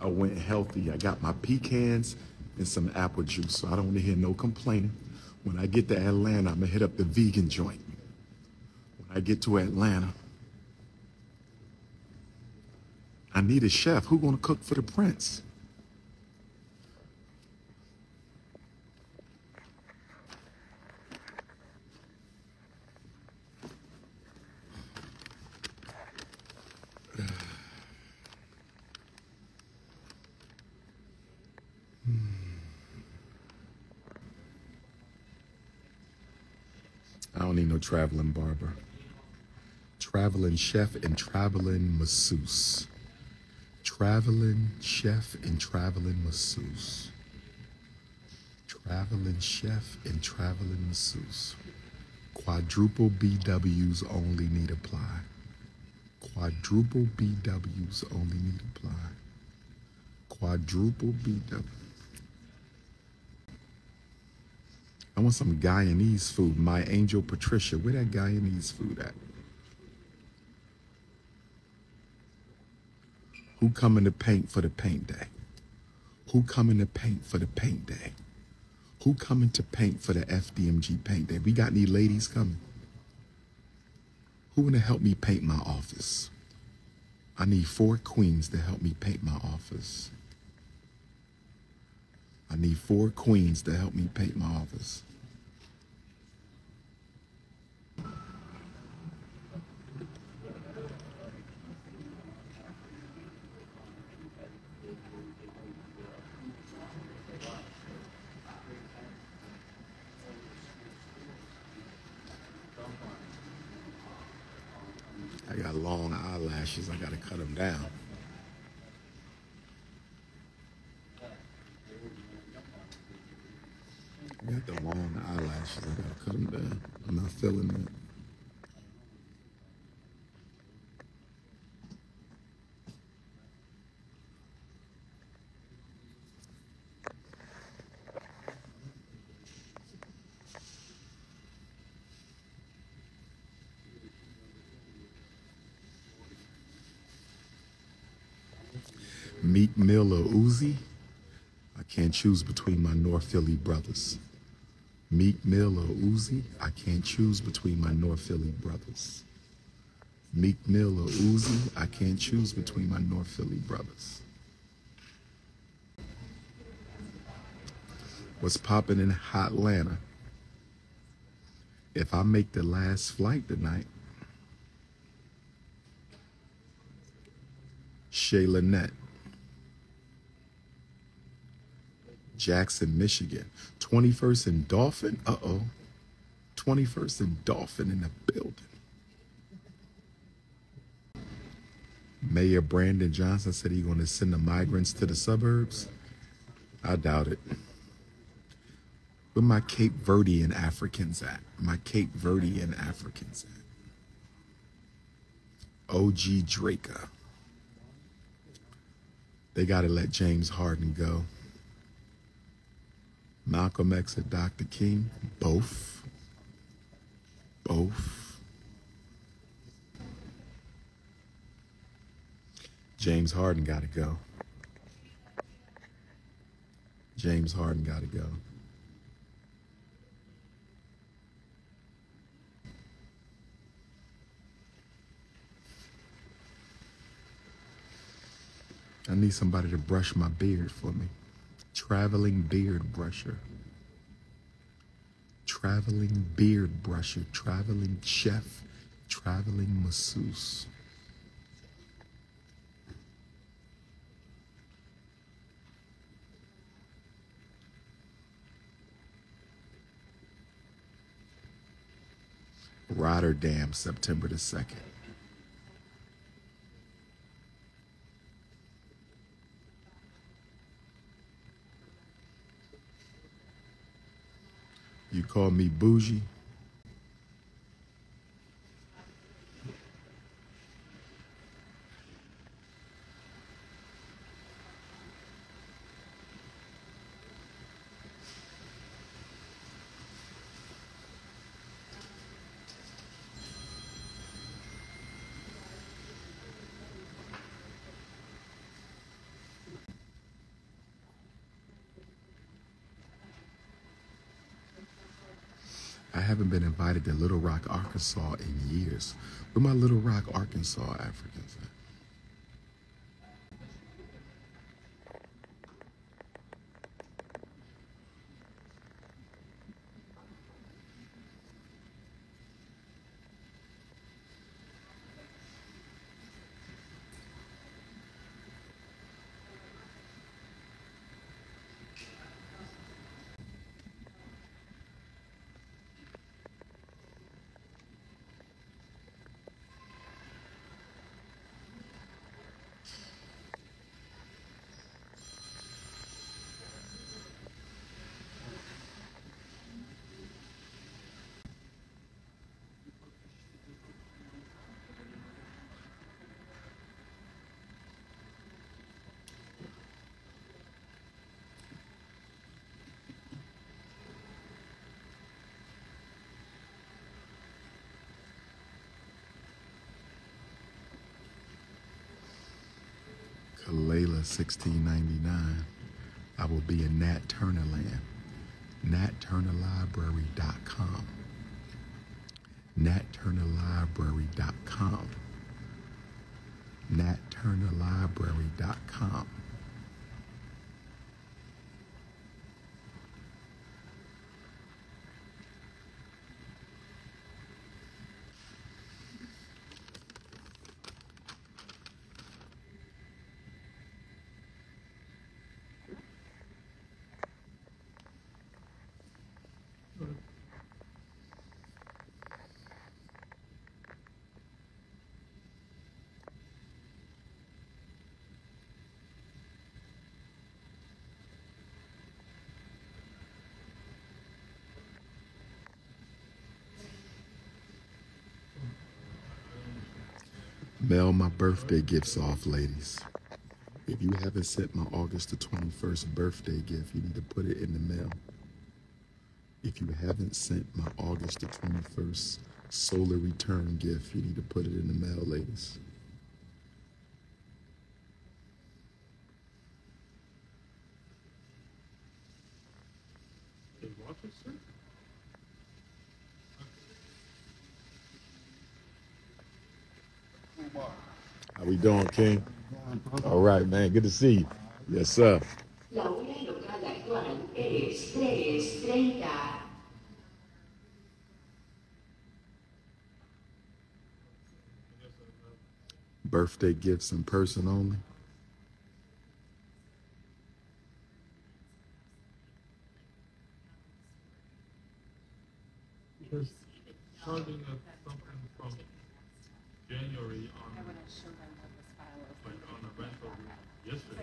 I went healthy. I got my pecans and some apple juice, so I don't want to hear no complaining. When I get to Atlanta, I'm gonna hit up the vegan joint. When I get to Atlanta, I need a chef. Who gonna cook for the prince? I don't need no traveling barber. Traveling chef and traveling masseuse. Traveling chef and traveling masseuse. Traveling chef and traveling masseuse. Quadruple BWs only need apply. Quadruple BWs only need apply. Quadruple BW. I want some Guyanese food. My angel Patricia, where that Guyanese food at? Who coming to paint for the paint day? Who coming to paint for the paint day? Who coming to paint for the FDMG paint day? We got any ladies coming? Who gonna help me paint my office? I need four queens to help me paint my office. I need four queens to help me paint my office. I got long eyelashes. I gotta cut them down. I got the long eyelashes. I gotta cut them down. I'm not feeling that. Meek Mill or Uzi? I can't choose between my North Philly brothers. Meek Mill or Uzi? I can't choose between my North Philly brothers. Meek Mill or Uzi? I can't choose between my North Philly brothers. What's popping in Hotlanta? If I make the last flight tonight, Shay Lynette, Jackson, Michigan. 21st and Dauphin. Uh oh. 21st and Dauphin in the building. Mayor Brandon Johnson said he's going to send the migrants to the suburbs. I doubt it. Where my Cape Verdean Africans at? My Cape Verdean Africans at? OG Draker. They got to let James Harden go. Malcolm X and Dr. King? Both. Both. James Harden got to go. James Harden got to go. I need somebody to brush my beard for me. Traveling beard brusher. Traveling beard brusher. Traveling chef. Traveling masseuse. Rotterdam, September the 2nd. You call me bougie. I haven't been invited to Little Rock, Arkansas in years. Where my Little Rock, Arkansas Africans at? Kalela 1699. I will be in Nat Turner land. NatTurnerLibrary.com. NatTurnerLibrary.com. NatTurnerLibrary.com. Mail my birthday gifts off, ladies. If you haven't sent my August the 21st birthday gift, you need to put it in the mail. If you haven't sent my August the 21st solar return gift, you need to put it in the mail, ladies. In Rochester? How we doing, King? All right, man. Good to see you. Yes, sir. L'Aurelio Galardoan es 330. Birthday gifts in person only. Because charging us something from January on, like, on a rental yesterday.